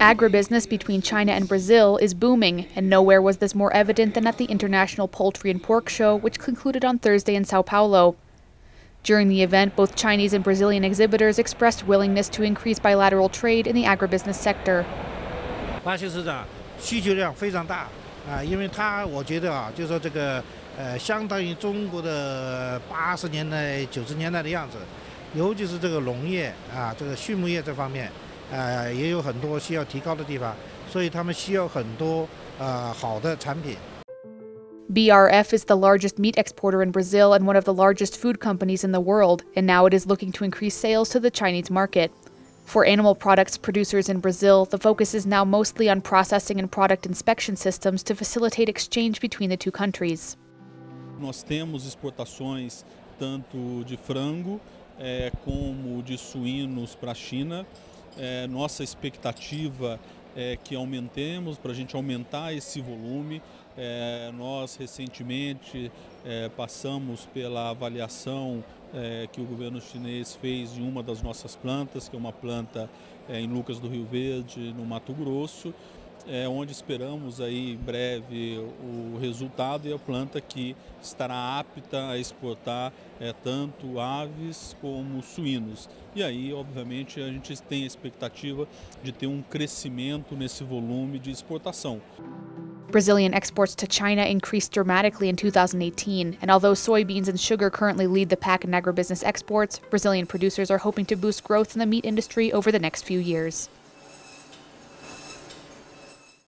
Agribusiness between China and Brazil is booming, and nowhere was this more evident than at the International Poultry and Pork Show, which concluded on Thursday in Sao Paulo. During the event, both Chinese and Brazilian exhibitors expressed willingness to increase bilateral trade in the agribusiness sector. 巴西市场需求量非常大啊，因为它我觉得啊，就说这个呃，相当于中国的八十年代、九十年代的样子，尤其是这个农业啊，这个畜牧业这方面。 呃，也有很多需要提高的地方，所以他们需要很多呃好的产品。BRF is the largest meat exporter in Brazil and one of the largest food companies in the world, and now it is looking to increase sales to the Chinese market. For animal products producers in Brazil, the focus is now mostly on processing and product inspection systems to facilitate exchange between the two countries. Nós temos exportações tanto de frango é, como de suínos para a China. É, nossa expectativa é que aumentemos, para a gente aumentar esse volume. É, nós recentemente é, passamos pela avaliação é, que o governo chinês fez em uma das nossas plantas, que é uma planta é, em Lucas do Rio Verde, no Mato Grosso, é, onde esperamos aí em breve o resultado e a planta que estará apta a exportar é, tanto aves como suínos. E aí, obviamente, a gente tem a expectativa de ter um crescimento nesse volume de exportação. Brazilian exports to China increased dramatically in 2018, and although soybeans and sugar currently lead the pack in agribusiness exports, Brazilian producers are hoping to boost growth in the meat industry over the next few years.